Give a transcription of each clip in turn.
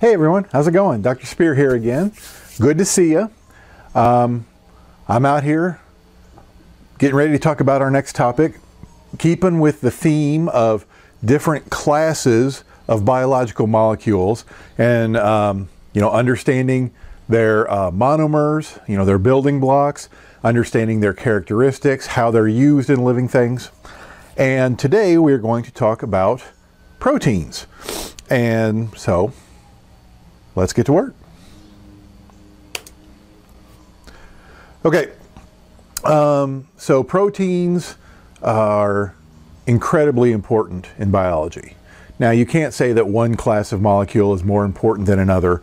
Hey everyone, how's it going? Dr. Spier here again. Good to see you. Um, I'm out here getting ready to talk about our next topic, keeping with the theme of different classes of biological molecules and um, you know understanding their uh, monomers, you know their building blocks, understanding their characteristics, how they're used in living things. And today we're going to talk about proteins. And so let's get to work. Okay, um, so proteins are incredibly important in biology. Now you can't say that one class of molecule is more important than another,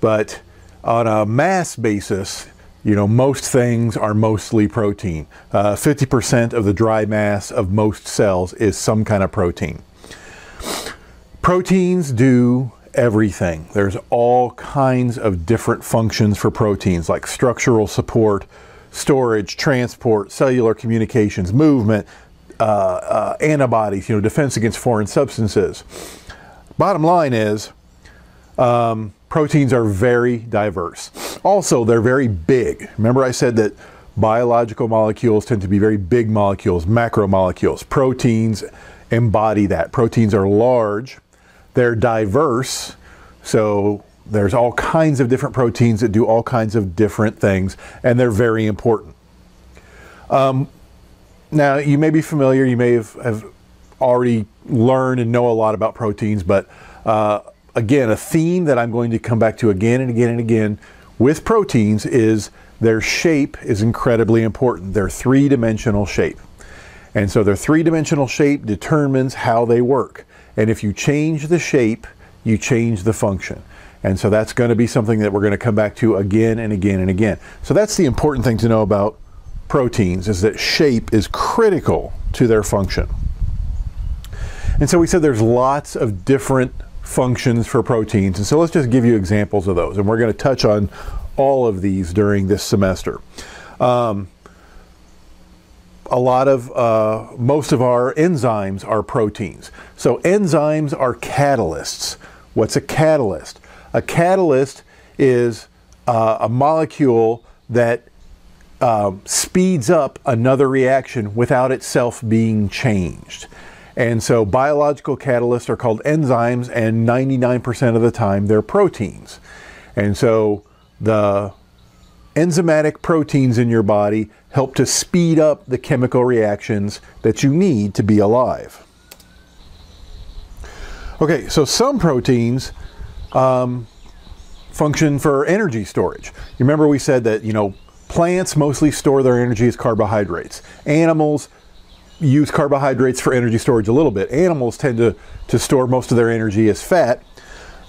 but on a mass basis, you know, most things are mostly protein. 50% uh, of the dry mass of most cells is some kind of protein. Proteins do everything. There's all kinds of different functions for proteins like structural support, storage, transport, cellular communications, movement, uh, uh, antibodies, you know, defense against foreign substances. Bottom line is, um, proteins are very diverse. Also, they're very big. Remember I said that biological molecules tend to be very big molecules, macromolecules. Proteins embody that. Proteins are large, they're diverse, so there's all kinds of different proteins that do all kinds of different things, and they're very important. Um, now, you may be familiar, you may have, have, already learned and know a lot about proteins, but uh, again, a theme that I'm going to come back to again and again and again with proteins is their shape is incredibly important. Their three dimensional shape. And so their three dimensional shape determines how they work. And if you change the shape, you change the function. And so that's going to be something that we're going to come back to again and again and again. So that's the important thing to know about proteins is that shape is critical to their function. And so we said there's lots of different functions for proteins. And so let's just give you examples of those. And we're going to touch on all of these during this semester. Um, a lot of, uh, most of our enzymes are proteins. So enzymes are catalysts. What's a catalyst? A catalyst is uh, a molecule that uh, speeds up another reaction without itself being changed. And so biological catalysts are called enzymes, and 99% of the time they're proteins. And so the enzymatic proteins in your body help to speed up the chemical reactions that you need to be alive. Okay, so some proteins um, function for energy storage. You remember we said that, you know, plants mostly store their energy as carbohydrates. Animals use carbohydrates for energy storage a little bit. Animals tend to, to store most of their energy as fat,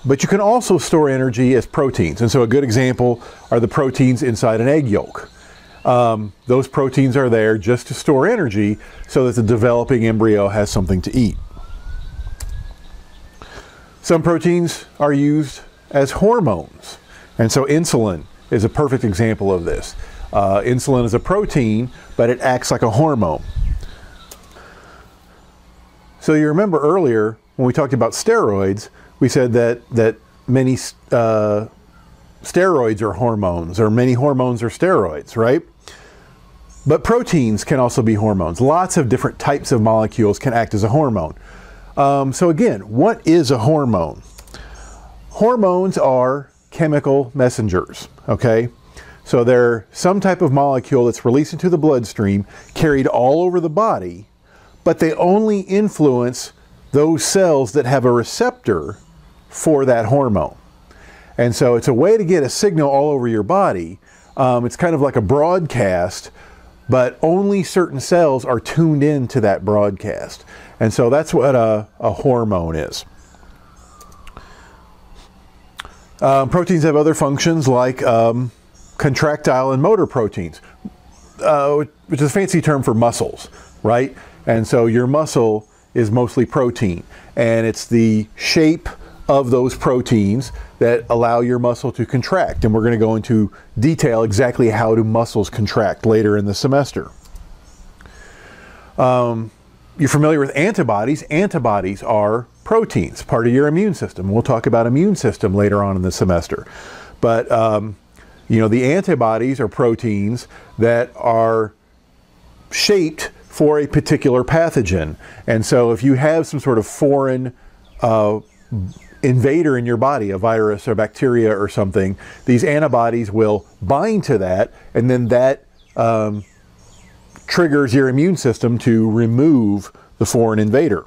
but you can also store energy as proteins. And so a good example are the proteins inside an egg yolk. Um, those proteins are there just to store energy so that the developing embryo has something to eat. Some proteins are used as hormones. And so insulin is a perfect example of this. Uh, insulin is a protein, but it acts like a hormone. So you remember earlier when we talked about steroids, we said that, that many uh, steroids are hormones, or many hormones are steroids, right? But proteins can also be hormones. Lots of different types of molecules can act as a hormone. Um, so again, what is a hormone? Hormones are chemical messengers, okay? So they're some type of molecule that's released into the bloodstream, carried all over the body, but they only influence those cells that have a receptor for that hormone. And so it's a way to get a signal all over your body. Um, it's kind of like a broadcast, but only certain cells are tuned in to that broadcast. And so that's what a, a hormone is. Um, proteins have other functions like um, contractile and motor proteins, uh, which is a fancy term for muscles, right? And so your muscle is mostly protein, and it's the shape of those proteins that allow your muscle to contract. And we're going to go into detail exactly how do muscles contract later in the semester. Um, you're familiar with antibodies. Antibodies are proteins, part of your immune system. We'll talk about immune system later on in the semester. But, um, you know, the antibodies are proteins that are shaped for a particular pathogen. And so if you have some sort of foreign uh, invader in your body, a virus or bacteria or something, these antibodies will bind to that, and then that um, triggers your immune system to remove the foreign invader.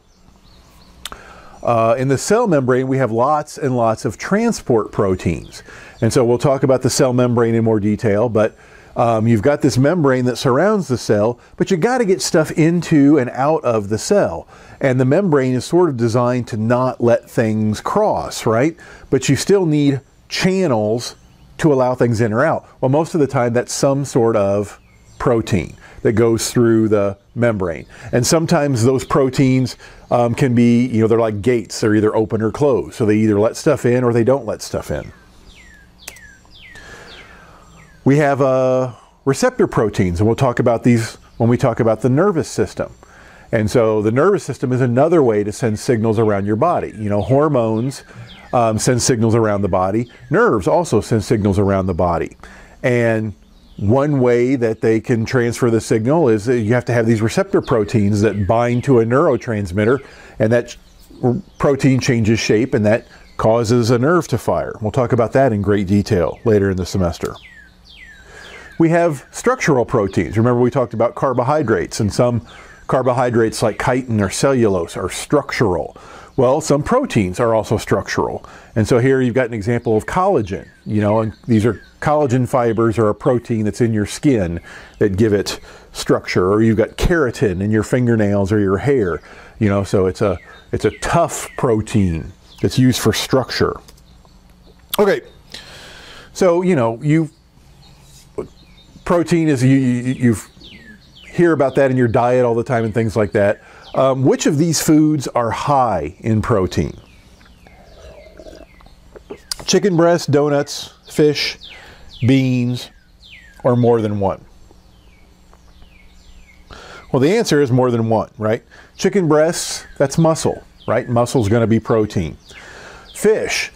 Uh, in the cell membrane, we have lots and lots of transport proteins. And so we'll talk about the cell membrane in more detail, but um, you've got this membrane that surrounds the cell, but you got to get stuff into and out of the cell. And the membrane is sort of designed to not let things cross, right? But you still need channels to allow things in or out. Well, most of the time, that's some sort of protein that goes through the membrane. And sometimes those proteins um, can be, you know, they're like gates. They're either open or closed. So they either let stuff in or they don't let stuff in. We have uh, receptor proteins, and we'll talk about these when we talk about the nervous system. And so the nervous system is another way to send signals around your body. You know, hormones um, send signals around the body. Nerves also send signals around the body. And one way that they can transfer the signal is that you have to have these receptor proteins that bind to a neurotransmitter, and that protein changes shape, and that causes a nerve to fire. We'll talk about that in great detail later in the semester. We have structural proteins. Remember we talked about carbohydrates and some carbohydrates like chitin or cellulose are structural. Well, some proteins are also structural. And so here you've got an example of collagen, you know, and these are collagen fibers or a protein that's in your skin that give it structure. Or you've got keratin in your fingernails or your hair, you know, so it's a it's a tough protein that's used for structure. Okay. So, you know, you protein is you, you, hear about that in your diet all the time and things like that. Um, which of these foods are high in protein? Chicken breast, donuts, fish, beans, or more than one? Well, the answer is more than one, right? Chicken breasts, that's muscle, right? Muscle is going to be protein. Fish,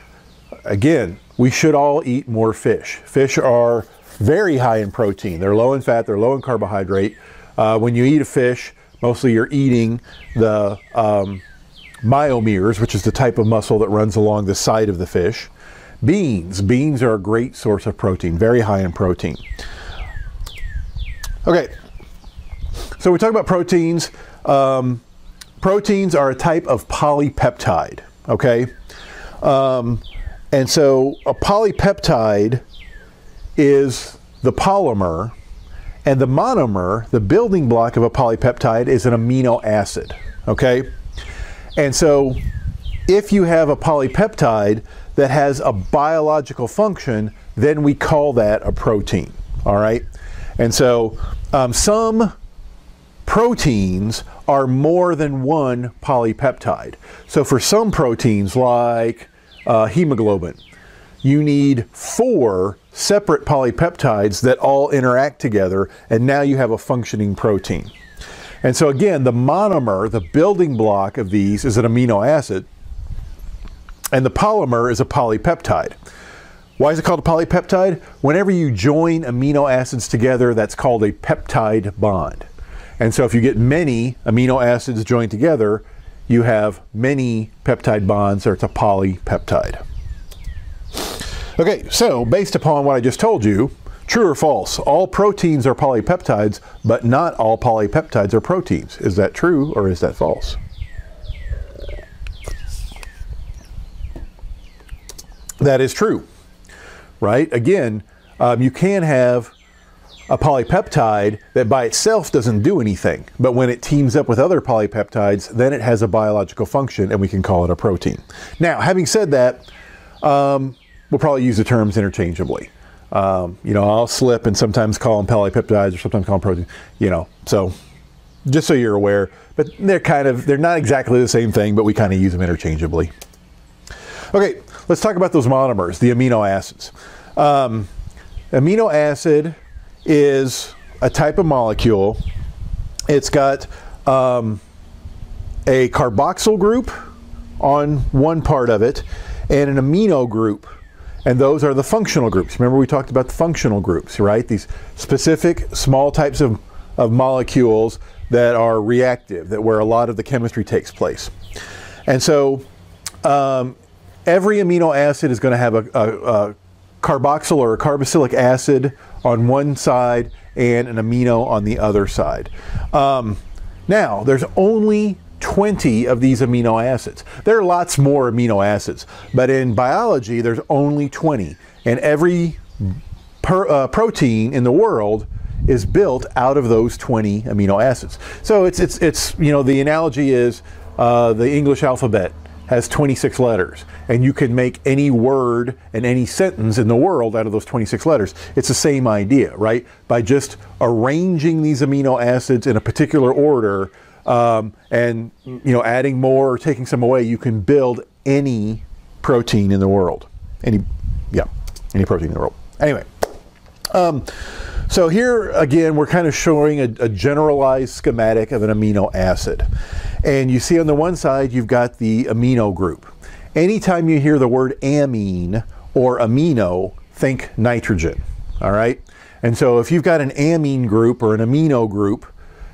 again, we should all eat more fish. Fish are very high in protein. They're low in fat, they're low in carbohydrate. Uh, when you eat a fish, mostly you're eating the um, myomeres, which is the type of muscle that runs along the side of the fish. Beans. Beans are a great source of protein, very high in protein. Okay, so we talk about proteins. Um, proteins are a type of polypeptide, okay? Um, and so a polypeptide is the polymer, and the monomer, the building block of a polypeptide, is an amino acid. Okay? And so if you have a polypeptide that has a biological function, then we call that a protein. All right? And so um, some proteins are more than one polypeptide. So for some proteins, like uh, hemoglobin, you need four separate polypeptides that all interact together, and now you have a functioning protein. And so again, the monomer, the building block of these, is an amino acid, and the polymer is a polypeptide. Why is it called a polypeptide? Whenever you join amino acids together, that's called a peptide bond. And so if you get many amino acids joined together, you have many peptide bonds, or it's a polypeptide. Okay, so based upon what I just told you, true or false, all proteins are polypeptides, but not all polypeptides are proteins. Is that true or is that false? That is true, right? Again, um, you can have a polypeptide that by itself doesn't do anything, but when it teams up with other polypeptides, then it has a biological function and we can call it a protein. Now, having said that, um, we'll probably use the terms interchangeably. Um, you know, I'll slip and sometimes call them polypeptides or sometimes call them protein, you know, so just so you're aware, but they're kind of, they're not exactly the same thing, but we kind of use them interchangeably. Okay, let's talk about those monomers, the amino acids. Um, amino acid is a type of molecule. It's got um, a carboxyl group on one part of it and an amino group. And those are the functional groups. Remember we talked about the functional groups, right? These specific small types of, of molecules that are reactive, that where a lot of the chemistry takes place. And so um, every amino acid is going to have a, a, a carboxyl or a carboxylic acid on one side and an amino on the other side. Um, now, there's only 20 of these amino acids. There are lots more amino acids, but in biology, there's only 20. And every per, uh, protein in the world is built out of those 20 amino acids. So it's, it's, it's you know, the analogy is uh, the English alphabet has 26 letters, and you can make any word and any sentence in the world out of those 26 letters. It's the same idea, right? By just arranging these amino acids in a particular order um, and you know adding more or taking some away, you can build any protein in the world. Any, yeah, any protein in the world. Anyway. Um, so here again, we're kind of showing a, a, generalized schematic of an amino acid. And you see on the one side, you've got the amino group. Anytime you hear the word amine or amino, think nitrogen, all right? And so if you've got an amine group or an amino group,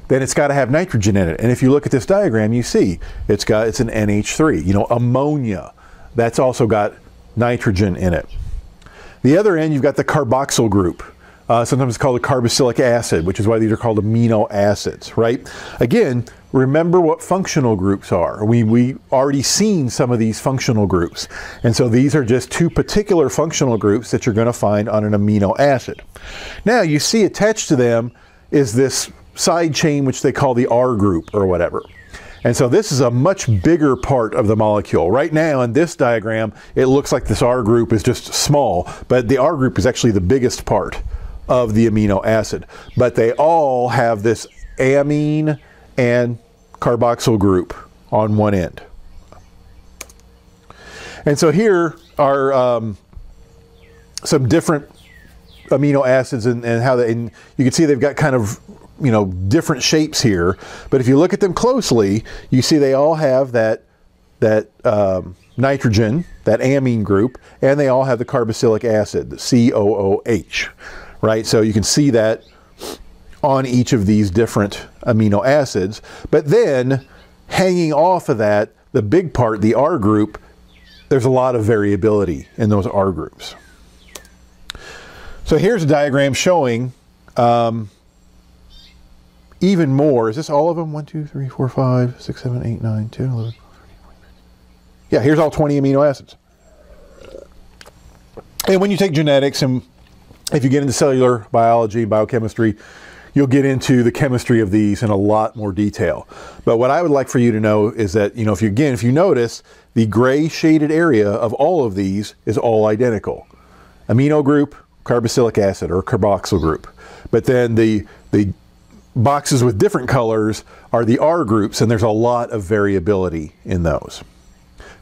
then it's got to have nitrogen in it. And if you look at this diagram, you see it's got it's an NH3. You know, ammonia, that's also got nitrogen in it. The other end, you've got the carboxyl group. Uh, sometimes it's called a carboxylic acid, which is why these are called amino acids, right? Again, remember what functional groups are. We, we already seen some of these functional groups. And so these are just two particular functional groups that you're going to find on an amino acid. Now you see attached to them is this side chain, which they call the R group or whatever. And so this is a much bigger part of the molecule. Right now in this diagram, it looks like this R group is just small, but the R group is actually the biggest part of the amino acid. But they all have this amine and carboxyl group on one end. And so here are um, some different amino acids and, and how they, and you can see they've got kind of, you know, different shapes here. But if you look at them closely, you see they all have that, that um, nitrogen, that amine group, and they all have the carboxylic acid, the COOH right? So you can see that on each of these different amino acids. But then hanging off of that, the big part, the R group, there's a lot of variability in those R groups. So here's a diagram showing um, even more. Is this all of them? 1, 2, 3, 4, 5, 6, 7, 8, 9, 10, 11, 12, 13, 14. Yeah, here's all 20 amino acids. And when you take genetics and if you get into cellular biology, and biochemistry, you'll get into the chemistry of these in a lot more detail. But what I would like for you to know is that, you know, if you again, if you notice, the gray shaded area of all of these is all identical. Amino group, carboxylic acid or carboxyl group. But then the the boxes with different colors are the R groups and there's a lot of variability in those.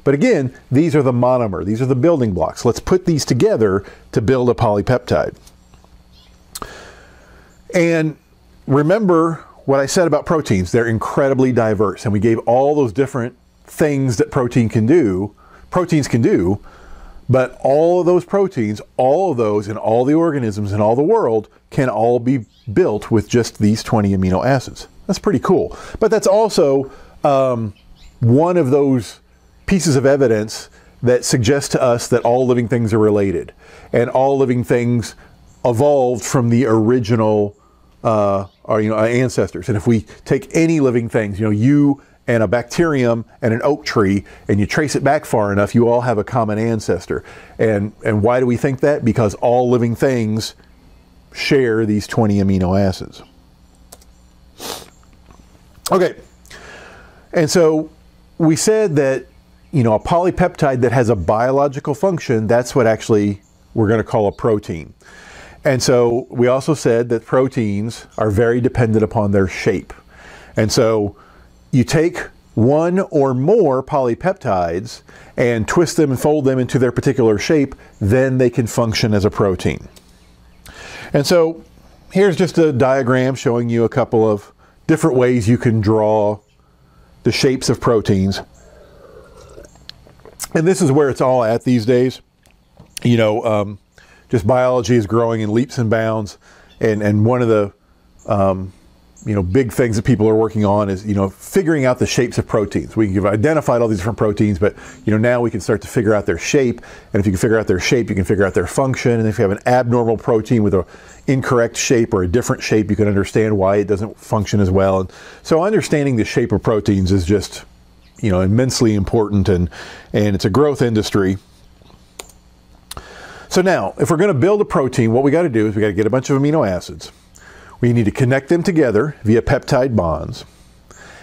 But again, these are the monomer. These are the building blocks. Let's put these together to build a polypeptide. And remember what I said about proteins. They're incredibly diverse. And we gave all those different things that protein can do, proteins can do, but all of those proteins, all of those in all the organisms in all the world can all be built with just these 20 amino acids. That's pretty cool. But that's also um, one of those pieces of evidence that suggests to us that all living things are related and all living things evolved from the original uh, our, you know, ancestors. And if we take any living things, you know, you and a bacterium and an oak tree, and you trace it back far enough, you all have a common ancestor. And, and why do we think that? Because all living things share these 20 amino acids. Okay, and so we said that you know, a polypeptide that has a biological function, that's what actually we're going to call a protein. And so we also said that proteins are very dependent upon their shape. And so you take one or more polypeptides and twist them and fold them into their particular shape, then they can function as a protein. And so here's just a diagram showing you a couple of different ways you can draw the shapes of proteins. and this is where it's all at these days. You know, um, just biology is growing in leaps and bounds, and and one of the um, you know big things that people are working on is you know figuring out the shapes of proteins. We have identified all these different proteins, but you know now we can start to figure out their shape. And if you can figure out their shape, you can figure out their function. And if you have an abnormal protein with an incorrect shape or a different shape, you can understand why it doesn't function as well. And so understanding the shape of proteins is just you know immensely important, and and it's a growth industry. So now, if we're going to build a protein, what we got to do is we got to get a bunch of amino acids. We need to connect them together via peptide bonds.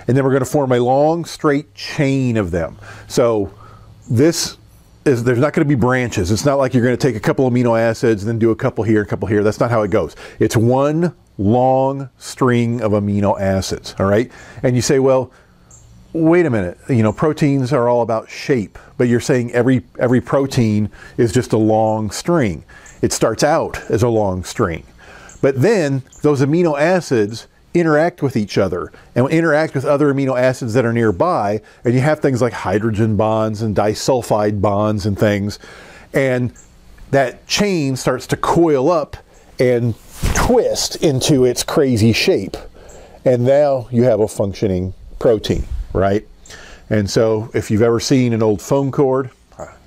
And then we're going to form a long straight chain of them. So this is there's not going to be branches. It's not like you're going to take a couple amino acids and then do a couple here, a couple here. That's not how it goes. It's one long string of amino acids, all right? And you say, well, wait a minute, you know, proteins are all about shape, but you're saying every every protein is just a long string. It starts out as a long string. But then those amino acids interact with each other and interact with other amino acids that are nearby. And you have things like hydrogen bonds and disulfide bonds and things. And that chain starts to coil up and twist into its crazy shape. And now you have a functioning protein, right? And so if you've ever seen an old phone cord,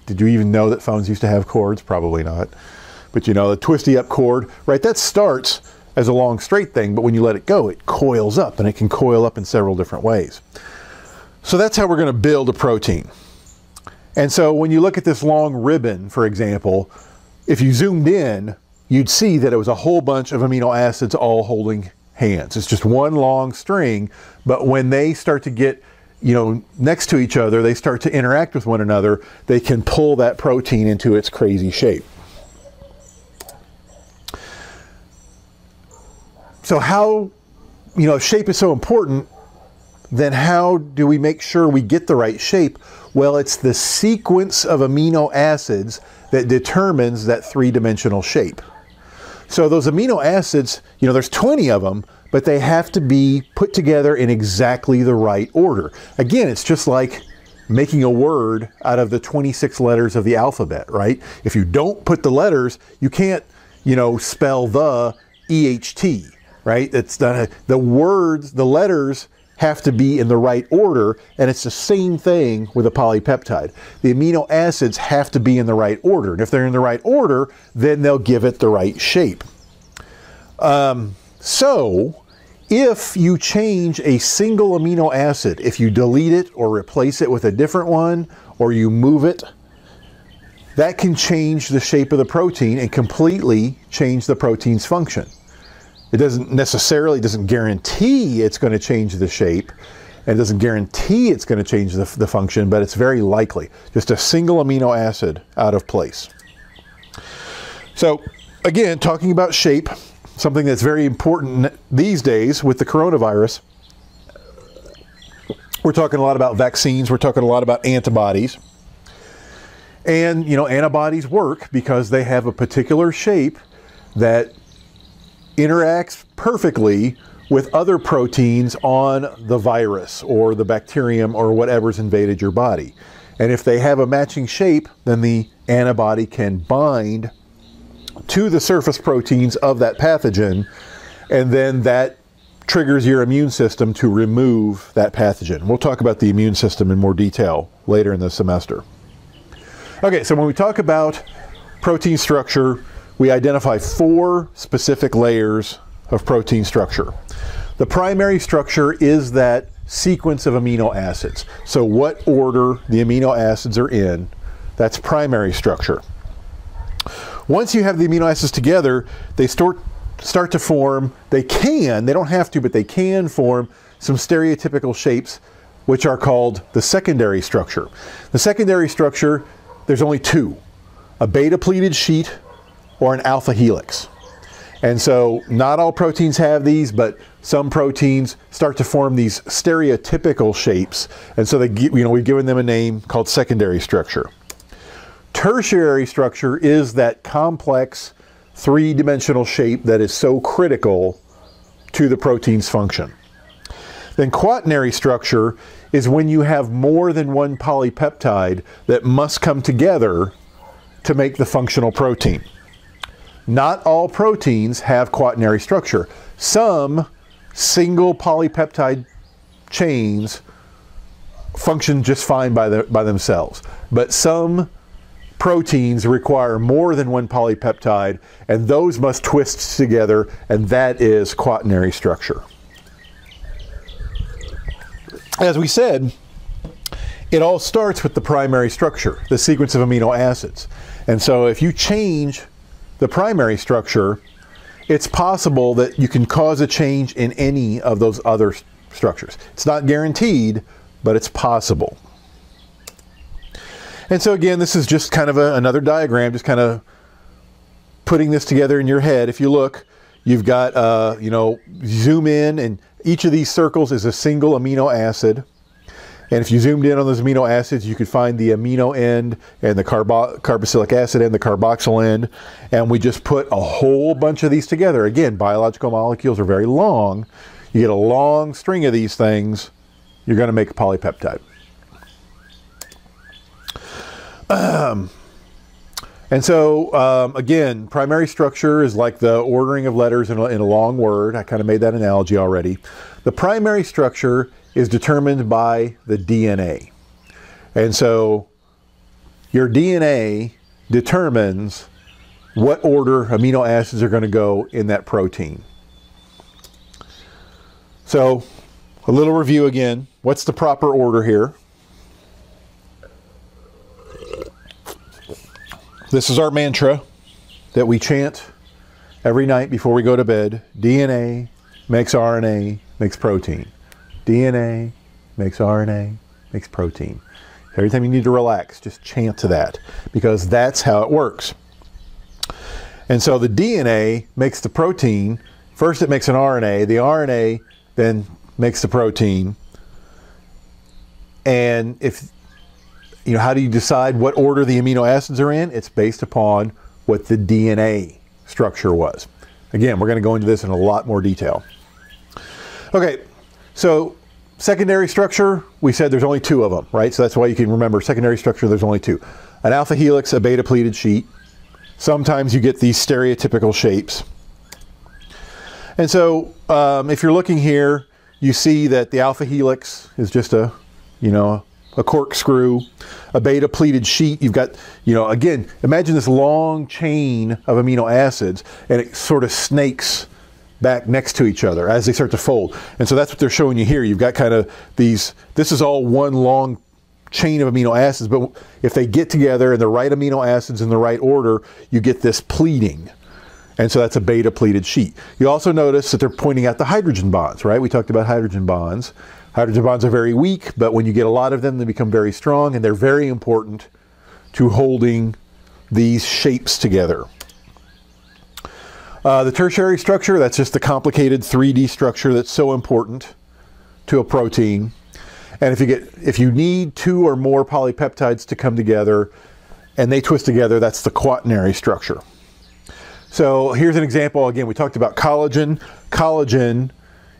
did you even know that phones used to have cords? Probably not. But you know, the twisty up cord, right? That starts as a long straight thing, but when you let it go, it coils up and it can coil up in several different ways. So that's how we're going to build a protein. And so when you look at this long ribbon, for example, if you zoomed in, you'd see that it was a whole bunch of amino acids all holding hands. It's just one long string, but when they start to get you know, next to each other, they start to interact with one another, they can pull that protein into its crazy shape. So how, you know, shape is so important, then how do we make sure we get the right shape? Well, it's the sequence of amino acids that determines that three-dimensional shape. So those amino acids, you know, there's 20 of them, but they have to be put together in exactly the right order. Again, it's just like making a word out of the 26 letters of the alphabet, right? If you don't put the letters, you can't, you know, spell the EHT right? It's the, the words, the letters have to be in the right order, and it's the same thing with a polypeptide. The amino acids have to be in the right order, and if they're in the right order, then they'll give it the right shape. Um, so, if you change a single amino acid, if you delete it or replace it with a different one, or you move it, that can change the shape of the protein and completely change the protein's function. It doesn't necessarily, doesn't guarantee it's going to change the shape, and it doesn't guarantee it's going to change the, the function, but it's very likely. Just a single amino acid out of place. So again, talking about shape, something that's very important these days with the coronavirus, we're talking a lot about vaccines, we're talking a lot about antibodies. And, you know, antibodies work because they have a particular shape that interacts perfectly with other proteins on the virus or the bacterium or whatever's invaded your body. And if they have a matching shape, then the antibody can bind to the surface proteins of that pathogen, and then that triggers your immune system to remove that pathogen. We'll talk about the immune system in more detail later in the semester. Okay, so when we talk about protein structure, we identify four specific layers of protein structure. The primary structure is that sequence of amino acids. So what order the amino acids are in, that's primary structure. Once you have the amino acids together, they start, start to form, they can, they don't have to, but they can form some stereotypical shapes which are called the secondary structure. The secondary structure, there's only two. A beta pleated sheet or an alpha helix. And so not all proteins have these, but some proteins start to form these stereotypical shapes. And so they, you know, we've given them a name called secondary structure. Tertiary structure is that complex three-dimensional shape that is so critical to the protein's function. Then quaternary structure is when you have more than one polypeptide that must come together to make the functional protein. Not all proteins have quaternary structure. Some single polypeptide chains function just fine by, the, by themselves. But some proteins require more than one polypeptide, and those must twist together, and that is quaternary structure. As we said, it all starts with the primary structure, the sequence of amino acids. And so if you change the primary structure, it's possible that you can cause a change in any of those other structures. It's not guaranteed, but it's possible. And so again, this is just kind of a, another diagram, just kind of putting this together in your head. If you look, you've got, uh, you know, zoom in and each of these circles is a single amino acid. And if you zoomed in on those amino acids, you could find the amino end and the carbo carboxylic acid end, the carboxyl end. And we just put a whole bunch of these together. Again, biological molecules are very long. You get a long string of these things, you're going to make a polypeptide. Um, and so, um, again, primary structure is like the ordering of letters in a, in a long word. I kind of made that analogy already. The primary structure is determined by the DNA. And so, your DNA determines what order amino acids are going to go in that protein. So, a little review again. What's the proper order here? This is our mantra that we chant every night before we go to bed. DNA makes RNA, makes protein. DNA makes RNA, makes protein. Every time you need to relax, just chant to that because that's how it works. And so the DNA makes the protein. First, it makes an RNA. The RNA then makes the protein. And if you know, how do you decide what order the amino acids are in? It's based upon what the DNA structure was. Again, we're going to go into this in a lot more detail. Okay, so secondary structure, we said there's only two of them, right? So that's why you can remember secondary structure, there's only two. An alpha helix, a beta pleated sheet. Sometimes you get these stereotypical shapes. And so um, if you're looking here, you see that the alpha helix is just a, you know, a corkscrew, a beta pleated sheet. You've got, you know, again, imagine this long chain of amino acids and it sort of snakes back next to each other as they start to fold. And so that's what they're showing you here. You've got kind of these, this is all one long chain of amino acids, but if they get together in the right amino acids in the right order, you get this pleating. And so that's a beta pleated sheet. You also notice that they're pointing out the hydrogen bonds, right? We talked about hydrogen bonds. Hydrogen bonds are very weak, but when you get a lot of them, they become very strong, and they're very important to holding these shapes together. Uh, the tertiary structure, that's just the complicated 3D structure that's so important to a protein. And if you get if you need two or more polypeptides to come together and they twist together, that's the quaternary structure. So here's an example. Again, we talked about collagen. Collagen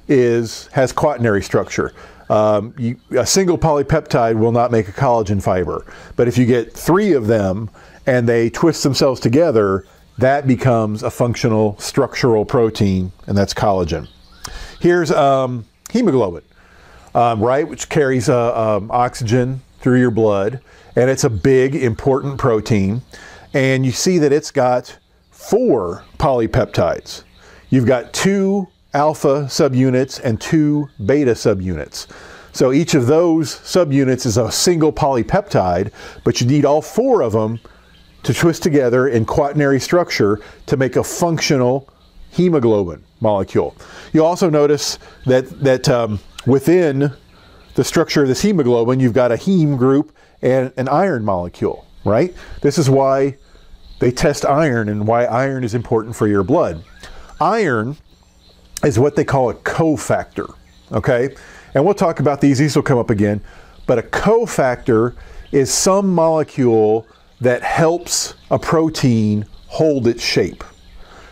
is has quaternary structure. Um, you, a single polypeptide will not make a collagen fiber, but if you get three of them and they twist themselves together, that becomes a functional structural protein, and that's collagen. Here's um, hemoglobin, um, right, which carries uh, um, oxygen through your blood, and it's a big, important protein. And you see that it's got four polypeptides. You've got two alpha subunits and two beta subunits. So each of those subunits is a single polypeptide, but you need all four of them to twist together in quaternary structure to make a functional hemoglobin molecule. You also notice that, that um, within the structure of this hemoglobin, you've got a heme group and an iron molecule, right? This is why they test iron and why iron is important for your blood. Iron is what they call a cofactor, okay? And we'll talk about these, these will come up again. But a cofactor is some molecule that helps a protein hold its shape.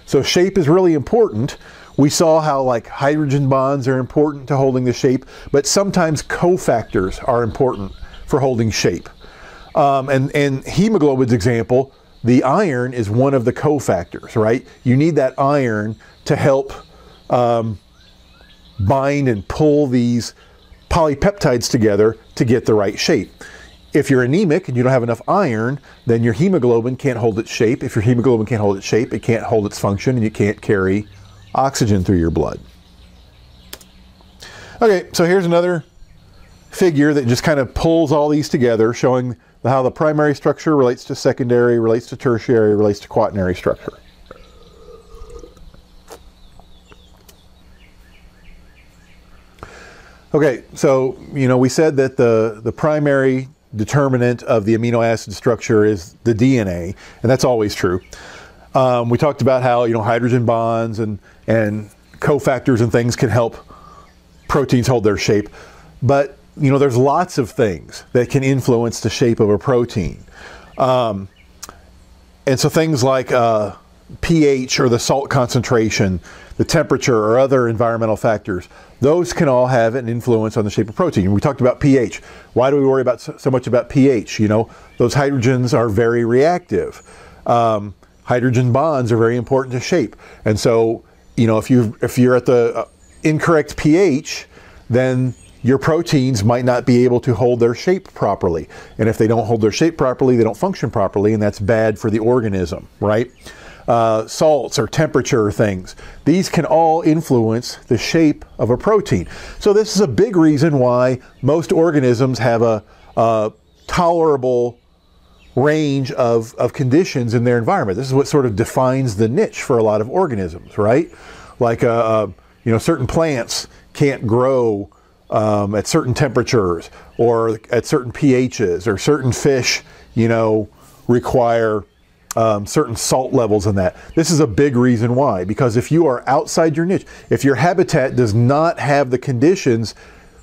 So shape is really important. we saw how like hydrogen bonds are important to holding the shape, but sometimes cofactors are important for holding shape. Um, and in hemoglobin's example, the iron is one of the cofactors, right? You need that iron to help um, bind and pull these polypeptides together to get the right shape. If you're anemic and you don't have enough iron, then your hemoglobin can't hold its shape. If your hemoglobin can't hold its shape, it can't hold its function and you can't carry oxygen through your blood. Okay, so here's another figure that just kind of pulls all these together, showing how the primary structure relates to secondary, relates to tertiary, relates to quaternary structure. Okay, so you know we said that the the primary determinant of the amino acid structure is the DNA, and that's always true. Um, we talked about how you know hydrogen bonds and and cofactors and things can help proteins hold their shape, but you know there's lots of things that can influence the shape of a protein, um, and so things like uh, pH or the salt concentration, the temperature or other environmental factors, those can all have an influence on the shape of protein. We talked about pH. Why do we worry about so, much about pH? You know, those hydrogens are very reactive. Um, hydrogen bonds are very important to shape. And so, you know, if you if you're at the uh, incorrect pH, then your proteins might not be able to hold their shape properly. And if they don't hold their shape properly, they don't function properly, and that's bad for the organism, right? Uh, salts or temperature things. These can all influence the shape of a protein. So this is a big reason why most organisms have a, a tolerable range of, of conditions in their environment. This is what sort of defines the niche for a lot of organisms, right? Like, uh, uh, you know, certain plants can't grow um, at certain temperatures or at certain pHs, or certain fish, you know, require um, certain salt levels in that. This is a big reason why, because if you are outside your niche, if your habitat does not have the conditions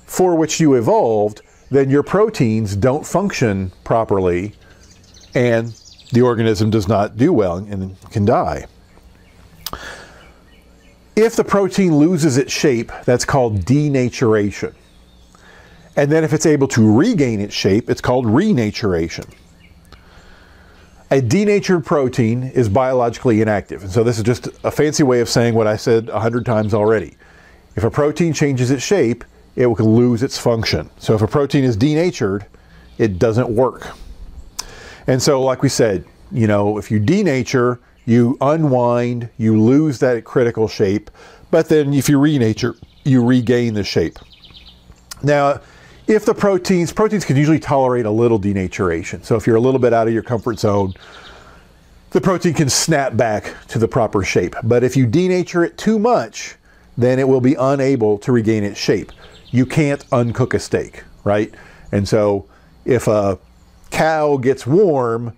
for which you evolved, then your proteins don't function properly and the organism does not do well and can die. If the protein loses its shape, that's called denaturation. And then if it's able to regain its shape, it's called renaturation. A denatured protein is biologically inactive. And so this is just a fancy way of saying what I said a hundred times already. If a protein changes its shape, it will lose its function. So if a protein is denatured, it doesn't work. And so, like we said, you know, if you denature, you unwind, you lose that critical shape, but then if you renature, you regain the shape. Now, if the proteins, proteins can usually tolerate a little denaturation. So if you're a little bit out of your comfort zone, the protein can snap back to the proper shape. But if you denature it too much, then it will be unable to regain its shape. You can't uncook a steak, right? And so if a cow gets warm,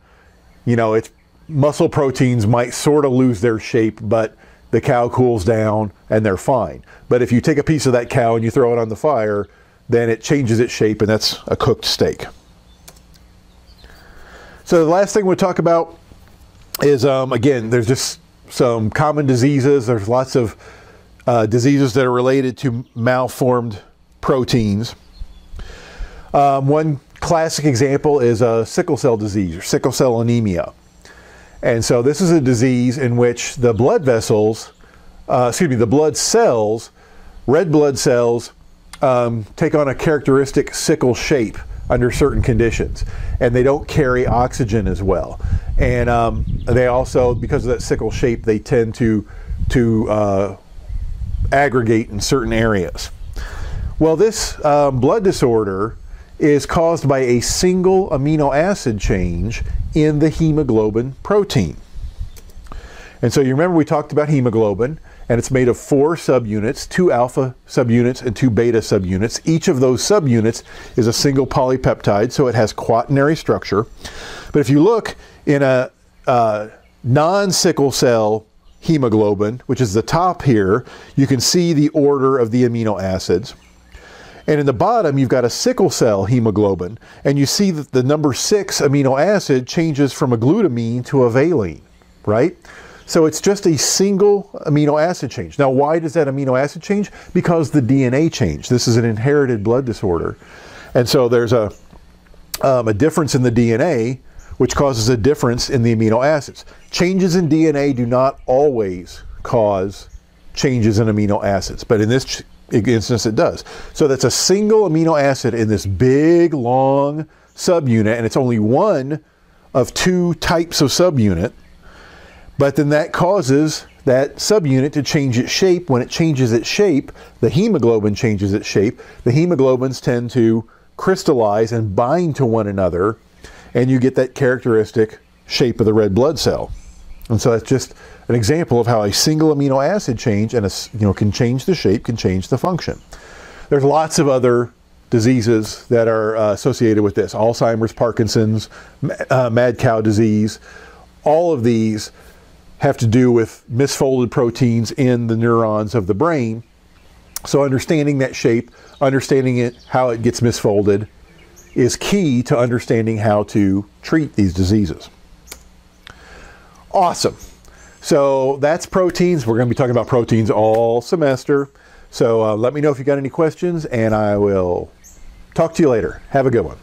you know, its muscle proteins might sort of lose their shape, but the cow cools down and they're fine. But if you take a piece of that cow and you throw it on the fire, then it changes its shape and that's a cooked steak. So the last thing we'll talk about is, um, again, there's just some common diseases. There's lots of uh, diseases that are related to malformed proteins. Um, one classic example is a sickle cell disease or sickle cell anemia. And so this is a disease in which the blood vessels, uh, excuse me, the blood cells, red blood cells, um, take on a characteristic sickle shape under certain conditions, and they don't carry oxygen as well. And um, they also, because of that sickle shape, they tend to to uh, aggregate in certain areas. Well, this um, blood disorder is caused by a single amino acid change in the hemoglobin protein. And so you remember we talked about hemoglobin and it's made of four subunits, two alpha subunits and two beta subunits. Each of those subunits is a single polypeptide, so it has quaternary structure. But if you look in a uh, non-sickle cell hemoglobin, which is the top here, you can see the order of the amino acids. And in the bottom, you've got a sickle cell hemoglobin, and you see that the number six amino acid changes from a glutamine to a valine, right? So it's just a single amino acid change. Now, why does that amino acid change? Because the DNA changed. This is an inherited blood disorder. And so there's a, um, a difference in the DNA, which causes a difference in the amino acids. Changes in DNA do not always cause changes in amino acids, but in this instance it does. So that's a single amino acid in this big, long subunit, and it's only one of two types of subunit. But then that causes that subunit to change its shape. When it changes its shape, the hemoglobin changes its shape. The hemoglobins tend to crystallize and bind to one another, and you get that characteristic shape of the red blood cell. And so that's just an example of how a single amino acid change and a, you know can change the shape, can change the function. There's lots of other diseases that are uh, associated with this: Alzheimer's, Parkinson's, uh, mad cow disease. All of these have to do with misfolded proteins in the neurons of the brain. So understanding that shape, understanding it, how it gets misfolded, is key to understanding how to treat these diseases. Awesome. So that's proteins. We're going to be talking about proteins all semester. So uh, let me know if you got any questions, and I will talk to you later. Have a good one.